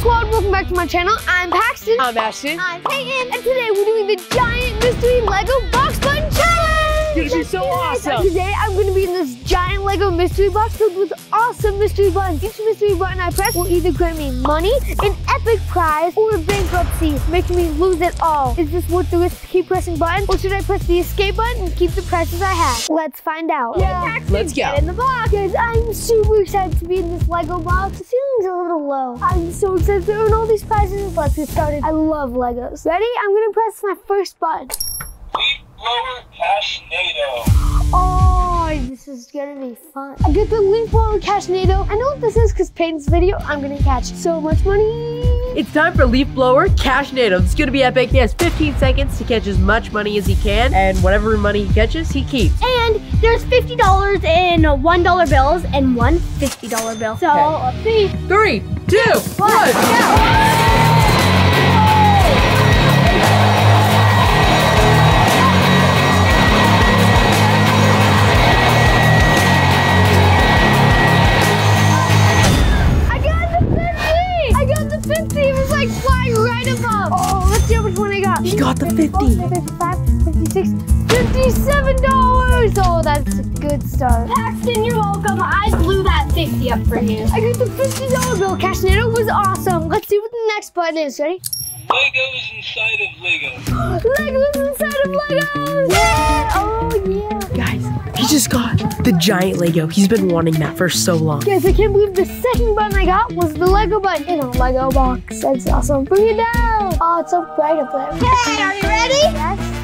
squad? Welcome back to my channel. I'm Paxton. I'm Ashton. I'm Payton. And today we're doing the giant mystery Lego box. It's gonna be so awesome. Today I'm gonna be in this giant Lego mystery box filled with awesome mystery buttons. Each mystery button I press will either grant me money, an epic prize, or bankruptcy, making me lose it all. Is this worth the risk to keep pressing buttons, or should I press the escape button and keep the prizes I have? Let's find out. Yeah. Let's go. Get in the box. Guys, I'm super excited to be in this Lego box. The ceiling's a little low. I'm so excited to earn all these prizes. Let's get started. I love Legos. Ready? I'm gonna press my first button. Leaf blower Cashnado. Oh, this is gonna be fun. I get the leaf blower Cash Cashnado. I know what this is because Payton's video, I'm gonna catch so much money. It's time for Leaf Blower Cashnado. It's gonna be epic. He has 15 seconds to catch as much money as he can, and whatever money he catches, he keeps. And there's $50 in $1 bills and one $50 bill. So Okay. let's see. Three, two, one. I 50. 55, 56, $57! Oh, that's a good start. Paxton, you're welcome. I blew that 50 up for you. I got the $50 bill. Cashnado was awesome. Let's see what the next button is. Ready? Legos inside of Lego. Legos inside of Legos! Yeah! Oh, yeah. Guys, he just got the giant Lego. He's been wanting that for so long. Guys, I can't believe the second button I got was the Lego button in a Lego box. That's awesome. Bring it down. Oh, it's so bright up there. Okay, are you ready? Yes.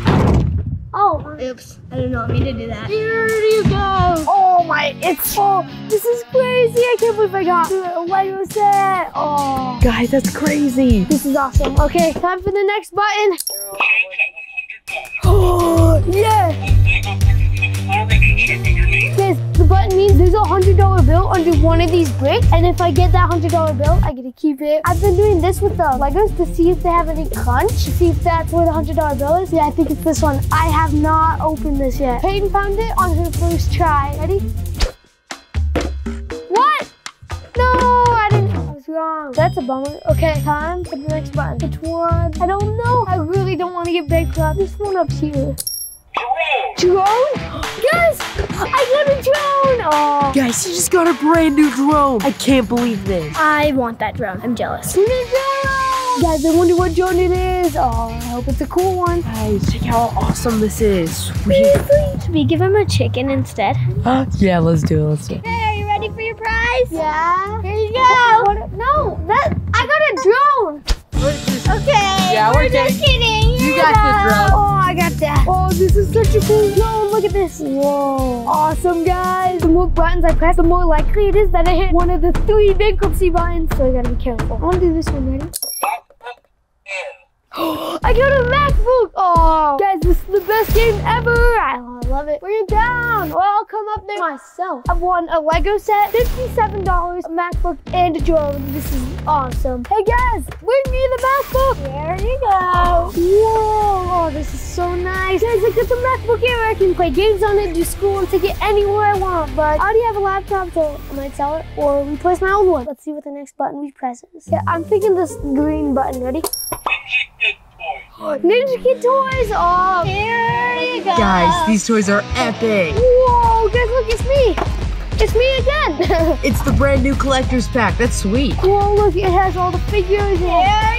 Oh, Oops, I did not mean to do that. here you go. Oh my, it's oh, this is crazy. I can't believe I got the Lego set. Oh, Guys, that's crazy. this is awesome. Okay, time for the next button. Chance at $100. Oh, yeah. Button means there's a hundred dollar bill under one of these bricks, and if I get that hundred dollar bill, I get to keep it. I've been doing this with the Legos to see if they have any crunch, see if that's where the hundred dollar bill is. Yeah, I think it's this one. I have not opened this yet. Payton found it on her first try. Ready? What? No, I didn't. I was wrong. That's a bummer. Okay, time for the next button. Which one? I don't know. I really don't want to get bankrupt. This one up here. Drone. Drone? Yes! I got a drone! Oh. Guys, he just got a brand new drone. I can't believe this. I want that drone. I'm jealous. Sweet drone! Guys, I wonder what drone it is. Oh, I hope it's a cool one. Guys, check out how awesome this is. Sweet. Should we give him a chicken instead? yeah, let's do it. Let's do it. Hey, are you ready for your prize? Yeah? Here you go! What- no, that, I got a drone! Okay. Yeah, we're just kidding. You Here got the go. drone. Oh, that. Oh, this is such a cool drone. Look at this. Whoa. Awesome, guys. The more buttons I press, the more likely it is that I hit one of the three bankruptcy buttons. So I gotta be careful. I wanna do this one. Ready? I got a MacBook! Oh, guys, this is the best game ever! I love it. Bring it down! Well, I'll come up there myself. I've won a Lego set, $57, a MacBook, and a drone. This is awesome. Hey, guys, bring me the MacBook! There you go. Whoa! Oh, this is so nice. Guys, I got the MacBook Air. I can play games on it, do school, and take it anywhere I want. But I already have a laptop, so I might sell it or replace my old one. Let's see what the next button we press is. Yeah, I'm thinking this green button. Ready? Ninja Kid Toys. Ninja Kid toys! Oh, Here you go. Guys, these toys are epic. whoa! Guys, look, it's me! It's me again! It's the brand new collector's pack. That's sweet. whoa, look, it has all the figures. and- Here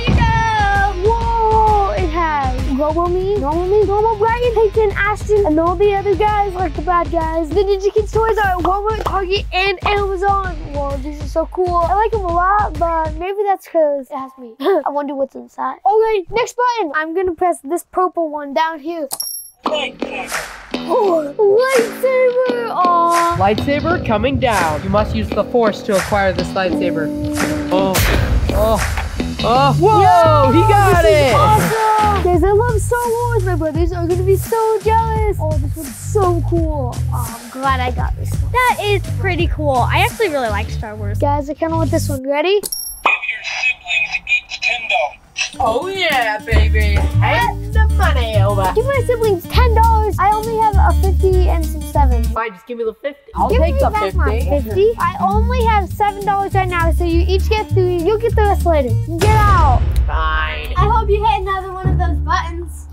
Payton, Ashton, and all the other guys, like the bad guys. The Ninja Kidz toys are at Walmart, Target, and Amazon. Whoa, these are so cool. I like them a lot, but maybe that's because it has me. I wonder what's inside. Okay, next button. I'm gonna press this purple one down here. Oh, lightsaber! Aw. Lightsaber coming down. You must use the force to acquire this lightsaber. Oh, oh, oh, whoa, he got this is it. awesome! Guys, I love Star Wars. My brothers are gonna be so jealous. Oh, this one's so cool. Oh, I'm glad I got this one. That is pretty cool. I actually really like Star Wars. Guys, I kind of want this one. Ready? Oh yeah, baby. Hey, the money over. Give my siblings ten dollars. I only have a fifty and some sevens. Fine, just give me the 50. I'll Give take me the 50. 50. I only have seven dollars right now, so you each get three. You'll get the rest later. Get out. Fine. I hope you hit another one of those buttons.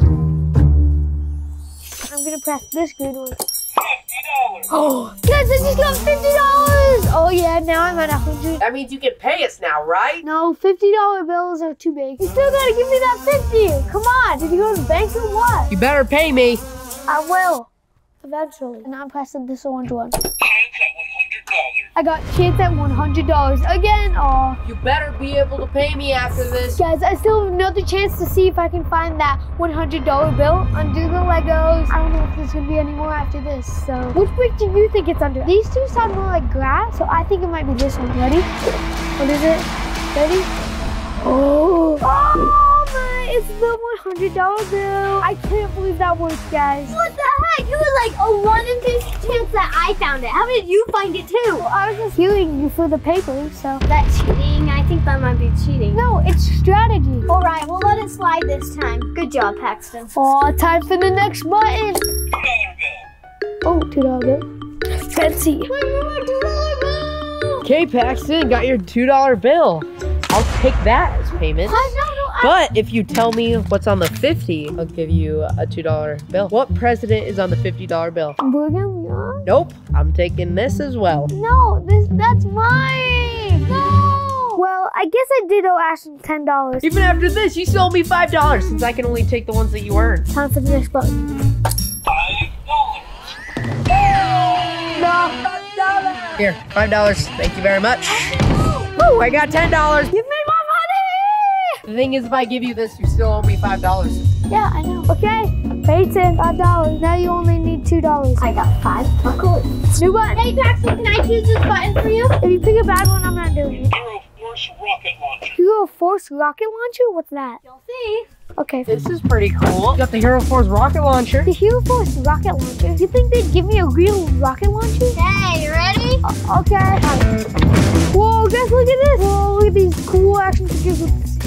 I'm gonna press this good one. Fifty dollars. Oh, guys, I just got fifty dollars. Yeah, now I'm at a hundred. That means you can pay us now, right? No, fifty dollar bills are too big. You still gotta give me that fifty. Come on, did you go to the bank or what? You better pay me. I will, eventually. And I'm pressing this orange one. Chance at one hundred dollars. I got chance at one hundred dollars again. Oh, You better be able to pay me after this. guys, I still have another chance to see if I can find that one hundred dollar bill under the Legos. I don't know if there's gonna be any more after this. So, which brick do you think it's under? These two sound more like grass, so I think it might be this one. Ready? What is it? Ready? $100 bill. I can't believe that worked, guys. What the heck? It was like a one in 50 chance that I found it. How did you find it too? Well, I was just healing you for the paper, so. That cheating? I think that might be cheating. No, it's strategy. All right, we'll let it slide this time. Good job, Paxton. Oh, time for the next button. Oh, $2 Fancy. Okay, Paxton, got your $2 bill. I'll take that as payment. But if you tell me what's on the 50, I'll give you a $2 bill. What president is on the $50 bill? Brigham Young? Nope, I'm taking this as well. No, this that's mine. No. Well, I guess I did owe Ashton ten dollars. Even after this, you still owe me $5 since I can only take the ones that you earn. Time for the next button. Five dollars. No. Here, $5. Thank you very much. Woo, I got $10. Give me. The thing is, if I give you this, you still owe me $5. Yeah, I know. Okay. Payton, five dollars. Now you only need two dollars. I got five buckles. New button. Hey, Paxton, can I choose this button for you? If you pick a bad one, I'm not doing it. Hero Force rocket launcher. Hero Force rocket launcher? What's that? You'll see. Okay. This is pretty cool. You got the Hero Force rocket launcher. The Hero Force rocket launcher. Do you think they'd give me a real rocket launcher? Hey, you ready? Okay.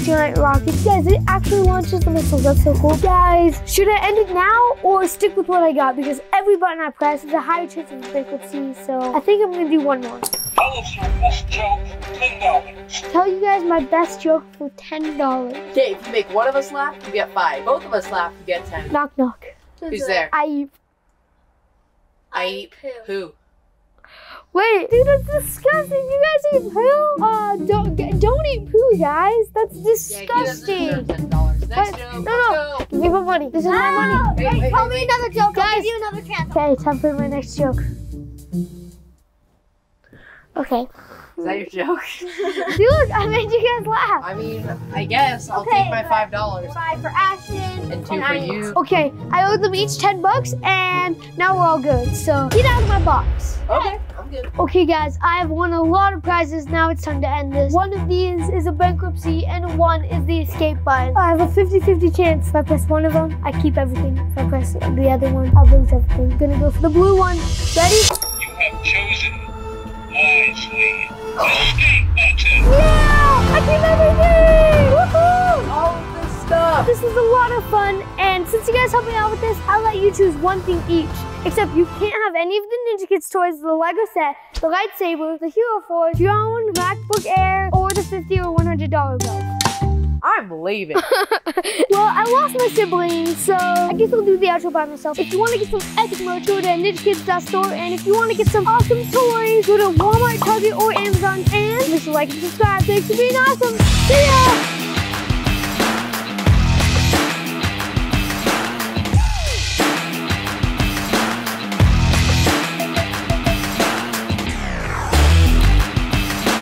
Giant rockets. Guys, it actually launches the missiles. That's so cool. Guys, should I end it now or stick with what I got? Because every button I press is a higher chance of bankruptcy. So I think I'm going to do one more. Tell us your best joke. Ten dollars. Tell you guys my best joke for $10. Okay, if you make one of us laugh, you get five. Both of us laugh, you get ten. Knock, knock. Who's there? I. I eat poo. Wait, dude, that's disgusting. You guys eat poo? Uh, don't, don't eat poo, guys. That's disgusting. ten dollars. Next What? joke. No, no. Go. Give me my money. This is my money. Hey, Wait, hey, tell hey, me hey. another joke. I'll give you another chance. Okay, time for my next joke. Okay. Is that your joke? See, look, I made you guys laugh. I mean, I guess I'll Okay, take my five dollars Five for Ashton. and two and for I- you. Okay, I owed them each 10 bucks, and now we're all good. So get out of my box. Okay, I'm good. Okay, guys, I have won a lot of prizes. Now it's time to end this. One of these is a bankruptcy, and one is the escape button. I have a 50 50 chance. If I press one of them, I keep everything. If I press the other one, I'll lose everything. Gonna go for the blue one. Ready? You have chosen wisely. Escape button. Yeah! I keep everything! Woohoo! All of this stuff. This was a lot of fun, and since you guys helped me out with this, I'll let you choose one thing each. Except you can't have any of the Ninja Kidz toys, the Lego set, the lightsaber, the Hero Force, your own MacBook Air, or the 50 or $100 bill. I'm leaving. Well, I lost my siblings, so I guess I'll do the outro by myself. If you want to get some epic merch, go to ninjakidz.store, and if you want to get some awesome toys, go to Walmart, Target, or Amazon, and make sure to like and subscribe. Thanks for being awesome. See ya!